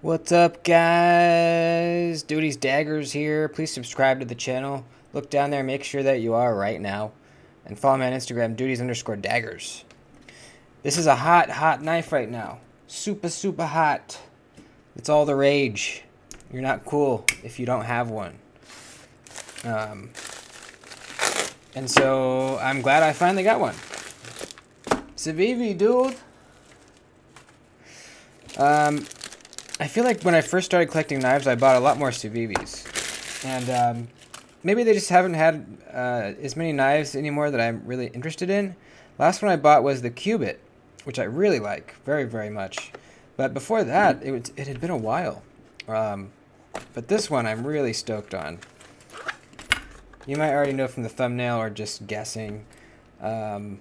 What's up, guys? Doody's Daggers here. Please subscribe to the channel. Look down there, make sure that you are right now. And follow me on Instagram, duties underscore daggers. This is a hot, hot knife right now. Super, super hot. It's all the rage. You're not cool if you don't have one. Um, and so I'm glad I finally got one. Civivi, dude. Um, I feel like when I first started collecting knives, I bought a lot more Civivis. And um, maybe they just haven't had uh, as many knives anymore that I'm really interested in. Last one I bought was the Cubit, which I really like very, very much. But before that, it, was, it had been a while. Um, but this one I'm really stoked on. You might already know from the thumbnail or just guessing. Um,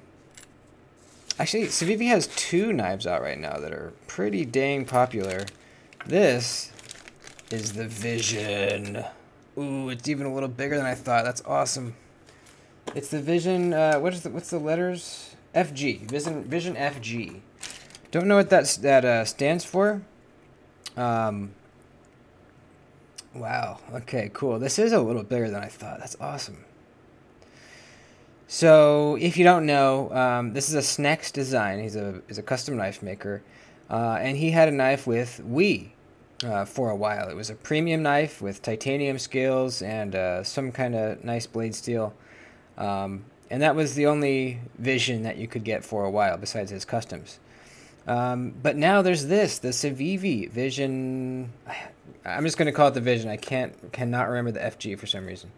actually, Civivi has two knives out right now that are pretty dang popular. This is the Vision. Ooh, it's even a little bigger than I thought. That's awesome. It's the Vision. Uh, what is the what's the letters? FG. Vision Vision FG. Don't know what that that uh, stands for. Um. Wow. Okay. Cool. This is a little bigger than I thought. That's awesome. So, if you don't know, um, this is a Snecx design. He's a he's a custom knife maker, uh, and he had a knife with WE uh, for a while. It was a premium knife with titanium scales and uh, some kind of nice blade steel. Um, and that was the only vision that you could get for a while besides his customs. Um, but now there's this, the Civivi Vision. I'm just going to call it the Vision. I can't cannot remember the FG for some reason.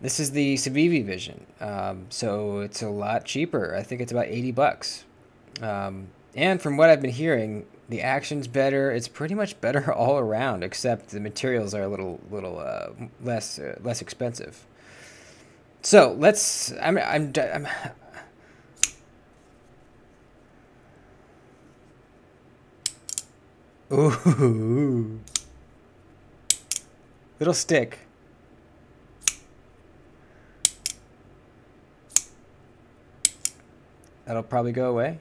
This is the Civivi Vision. Um, so it's a lot cheaper. I think it's about 80 bucks. Um, and from what I've been hearing, the action's better. It's pretty much better all around, except the materials are a little little uh, less uh, less expensive. So let's. I'm. I'm. I'm Ooh. Little stick. That'll probably go away.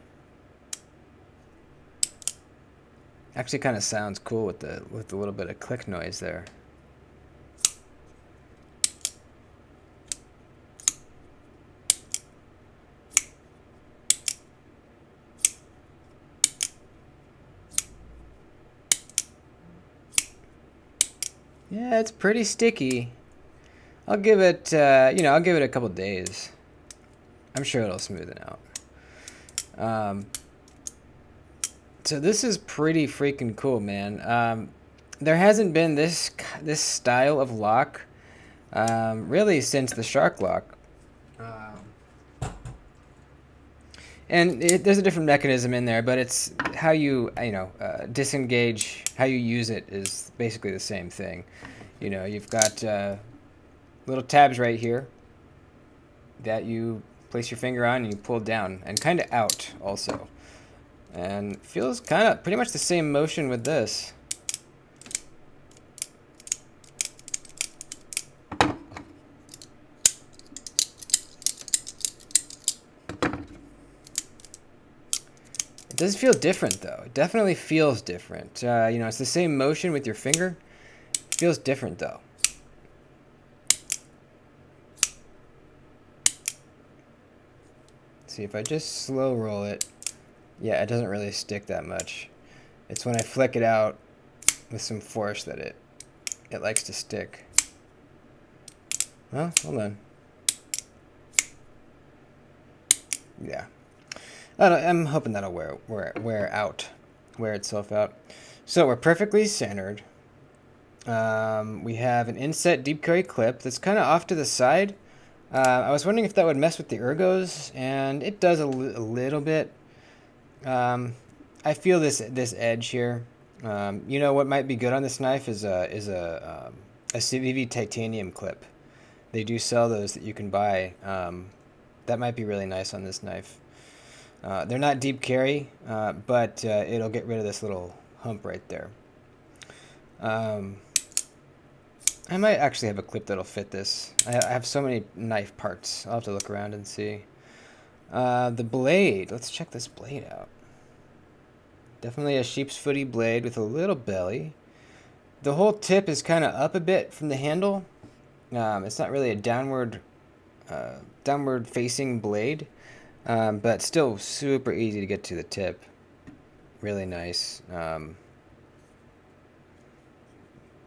Actually, kind of sounds cool with the with a little bit of click noise there. Yeah, it's pretty sticky. I'll give it, uh, you know, I'll give it a couple days. I'm sure it'll smoothen out. Um, so this is pretty freaking cool, man. Um, there hasn't been this this style of lock um, really since the shark lock. Um, and it, there's a different mechanism in there, but it's how you you know uh, disengage, how you use it is basically the same thing. You know, you've got uh, little tabs right here that you place your finger on and you pull down and kind of out also. And feels kind of pretty much the same motion with this. It does feel different though. It definitely feels different. Uh, you know, it's the same motion with your finger. It feels different though. see if I just slow roll it yeah, it doesn't really stick that much. It's when I flick it out with some force that it it likes to stick. Well, hold on. Yeah. I'm hoping that'll wear, wear, wear out, wear itself out. So we're perfectly centered. Um, we have an inset deep carry clip that's kind of off to the side. Uh, I was wondering if that would mess with the ergos, and it does a, a little bit. Um, I feel this this edge here. Um, you know what might be good on this knife is a is a um, a Civivi titanium clip. They do sell those that you can buy. Um, that might be really nice on this knife. Uh, they're not deep carry, uh, but uh, it'll get rid of this little hump right there. Um, I might actually have a clip that'll fit this. I have so many knife parts. I'll have to look around and see. Uh, the blade. Let's check this blade out. Definitely a sheep's footy blade with a little belly. The whole tip is kind of up a bit from the handle. Um, it's not really a downward, uh, downward facing blade, um, but still super easy to get to the tip. Really nice. Um,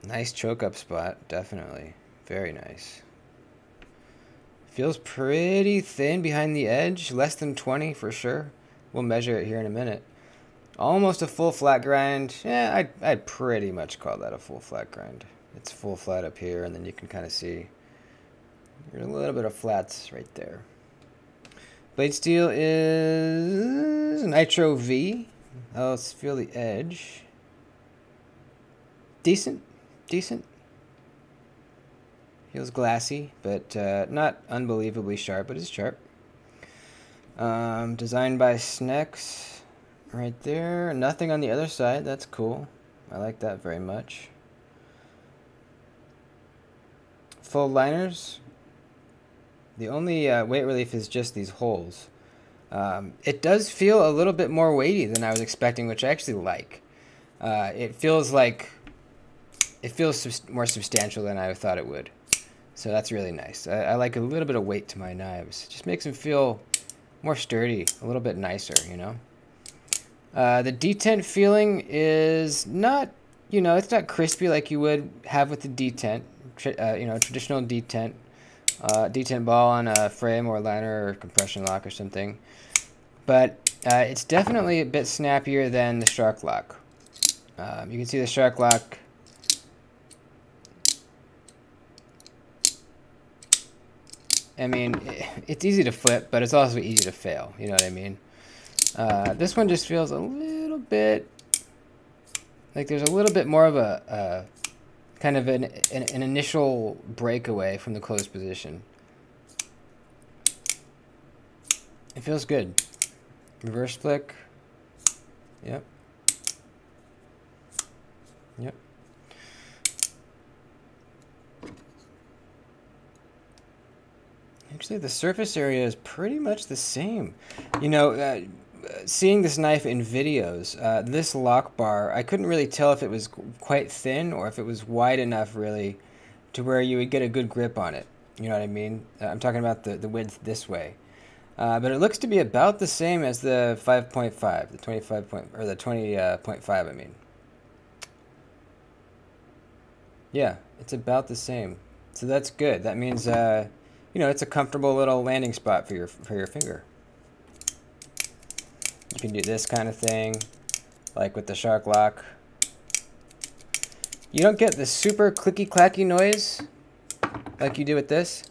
nice choke up spot, definitely. Very nice. Feels pretty thin behind the edge, less than 20 for sure. We'll measure it here in a minute. Almost a full flat grind. Yeah, I'd, I'd pretty much call that a full flat grind. It's full flat up here, and then you can kind of see a little bit of flats right there. Blade steel is Nitro V. Oh, let's feel the edge. Decent, decent. Feels glassy, but uh, not unbelievably sharp, but it's sharp. Um, designed by Snecx, right there. Nothing on the other side. That's cool. I like that very much. Full liners. The only uh, weight relief is just these holes. Um, it does feel a little bit more weighty than I was expecting, which I actually like. Uh, it feels like it feels sub more substantial than I thought it would. So that's really nice. I, I, like a little bit of weight to my knives. It just makes them feel more sturdy, a little bit nicer, you know. Uh, the detent feeling is not, you know, it's not crispy like you would have with the detent, uh, you know, traditional detent, uh, detent ball on a frame or liner or compression lock or something. But uh, it's definitely a bit snappier than the shark lock. Um, you can see the shark lock I mean, it's easy to flip, but it's also easy to fail. You know what I mean? Uh, this one just feels a little bit like there's a little bit more of a, kind of an, an, an initial breakaway from the closed position. It feels good. Reverse flick. Yep. Yep. Actually, the surface area is pretty much the same. You know, uh, seeing this knife in videos, uh, this lock bar, I couldn't really tell if it was quite thin or if it was wide enough, really, to where you would get a good grip on it. You know what I mean? Uh, I'm talking about the, the width this way. Uh, but it looks to be about the same as the 5.5, the 25 point, or the 20.5, uh, I mean. Yeah, it's about the same. So that's good. That means uh, you know, it's a comfortable little landing spot for your for your finger. You can do this kind of thing, like with the shark lock. You don't get the super clicky clacky noise like you do with this.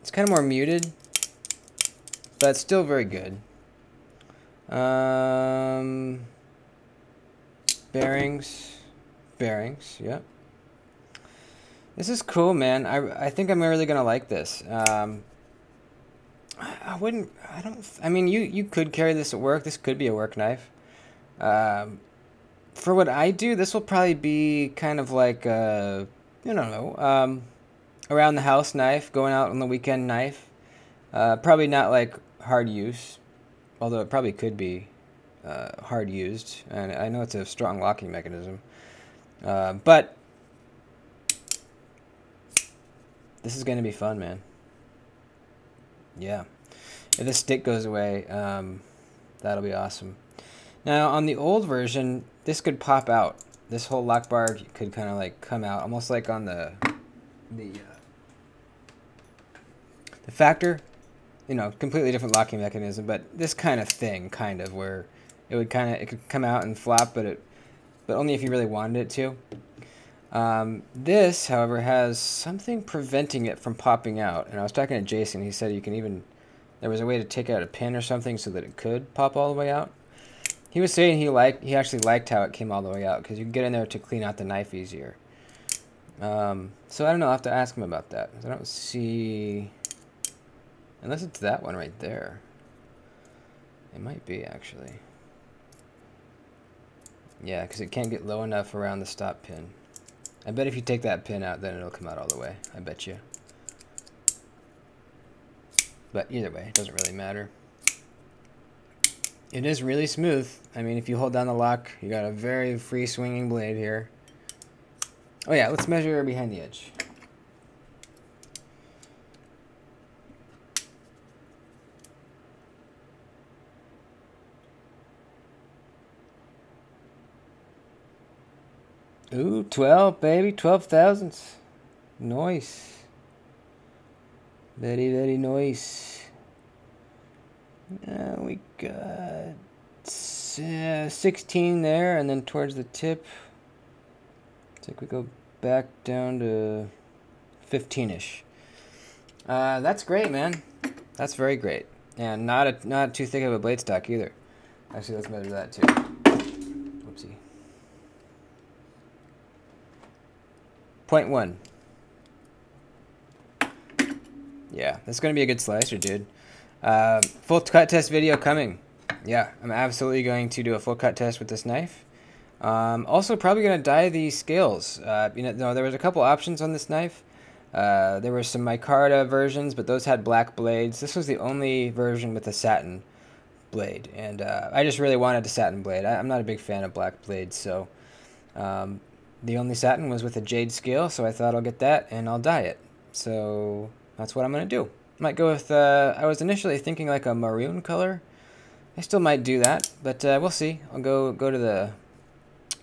It's kind of more muted, but it's still very good. Um, bearings bearings, yep. This is cool, man. I, I think I'm really gonna like this. Um, I wouldn't. I don't. I mean, you you could carry this at work. This could be a work knife. Um, for what I do, this will probably be kind of like a, you know, um, around the house knife, going out on the weekend knife. Uh, probably not like hard use, although it probably could be uh, hard used. And I know it's a strong locking mechanism. Uh, but this is going to be fun, man. Yeah. If this stick goes away, um, that'll be awesome. Now, on the old version, this could pop out. This whole lock bar could kind of like come out, almost like on the the uh, the factor. You know, completely different locking mechanism, but this kind of thing, kind of where it would kind of it could come out and flop, but it but only if you really wanted it to. Um, this, however, has something preventing it from popping out. And I was talking to Jason. He said you can even, there was a way to take out a pin or something so that it could pop all the way out. He was saying he liked, he actually liked how it came all the way out because you can get in there to clean out the knife easier. Um, so I don't know. I'll have to ask him about that. I don't see, unless it's that one right there. It might be actually. Yeah, because it can't get low enough around the stop pin. I bet if you take that pin out, then it'll come out all the way. I bet you. But either way, it doesn't really matter. It is really smooth. I mean, if you hold down the lock, you got a very free swinging blade here. Oh yeah, let's measure behind the edge. Ooh, 12, baby. 12 thousandths. Nice. Very, very nice. Uh, we got uh, 16 there, and then towards the tip, I think we go back down to 15-ish. Uh, that's great, man. That's very great. And not a, not too thick of a blade stock either. Actually, let's measure that too. Point one. Yeah, that's going to be a good slicer, dude. Uh, full cut test video coming. Yeah, I'm absolutely going to do a full cut test with this knife. Um, also, probably going to dye the scales. Uh, you know, no, there was a couple options on this knife. Uh, there were some micarta versions, but those had black blades. This was the only version with a satin blade, and uh, I just really wanted a satin blade. I, am not a big fan of black blades, so um, the only satin was with a jade scale, so I thought I'll get that and I'll dye it. So that's what I'm going to do. Might go with, uh, I was initially thinking like a maroon color. I still might do that, but uh, we'll see. I'll go go to the,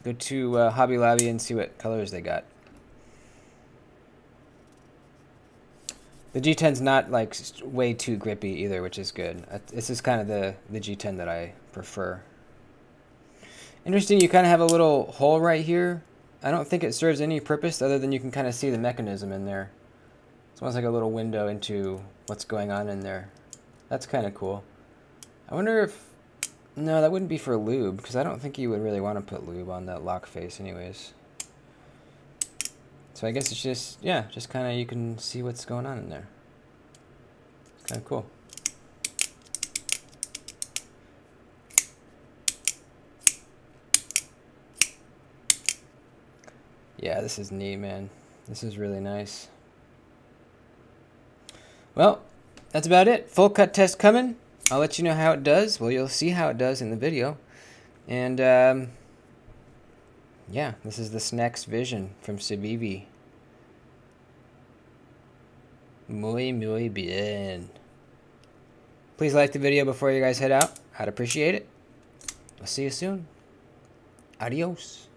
go to uh, Hobby Lobby and see what colors they got. The G10's not like way too grippy either, which is good. This is kind of the, the G10 that I prefer. Interesting, you kind of have a little hole right here I don't think it serves any purpose other than you can kind of see the mechanism in there. It's almost like a little window into what's going on in there. That's kind of cool. I wonder if... No, that wouldn't be for lube, because I don't think you would really want to put lube on that lock face anyways. So I guess it's just, yeah, just kind of you can see what's going on in there. It's kind of cool. Yeah, this is neat, man. This is really nice. Well, that's about it. Full cut test coming. I'll let you know how it does. Well, you'll see how it does in the video. And, um, yeah, this is the Snecx Vision from Civivi. Muy, muy bien. Please like the video before you guys head out. I'd appreciate it. I'll see you soon. Adios.